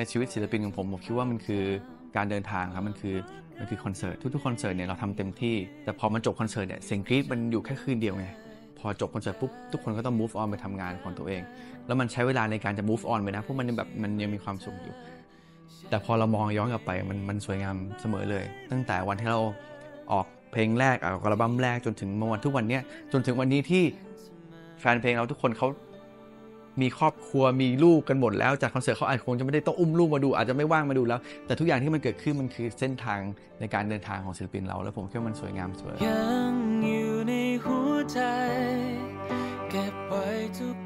ในชีวิตศิลปินของผมผมคิดว่ามันคือการเดินทางครับมันคือมันคือคอนเสิร์ตทุกๆคอนเสิร์ตเนี่ยเราทำเต็มที่ แต่พอมันจบคอนเสิร์ตเนี่ยเสียงกรี๊ดมันอยู่แค่คืนเดียวไงพอจบคอนเสิร์ตปุ๊บทุกคนก็ต้อง move on ไปทำงานของตัวเอง แล้วมันใช้เวลาในการจะ move on ไปนะเพราะมันยังแบบมันยังมีความสุขอยู่ แต่พอเรามองย้อนกลับไปมันมันสวยงามเสมอเลย ตั้งแต่วันที่เราออกเพลงแรกออกอัลบั้มแรกจนถึงเมื่อวันทุกวันเนี้ยจนถึงวันนี้ที่แฟนเพลงเราทุกคนเขา มีครอบครัวมีลูกกันหมดแล้วจากคอนเสิร์ตเขาอาจคงจะไม่ได้ต้องอุ้มลูกมาดู อาจจะไม่ว่างมาดูแล้ว แต่ทุกอย่างที่มันเกิดขึ้นมันคือเส้นทางในการเดินทางของศิลปินเรา แล้วผมคิดว่ามันสวยงามเสมอยังอยู่ในหัวใจเก็บไว้ทุก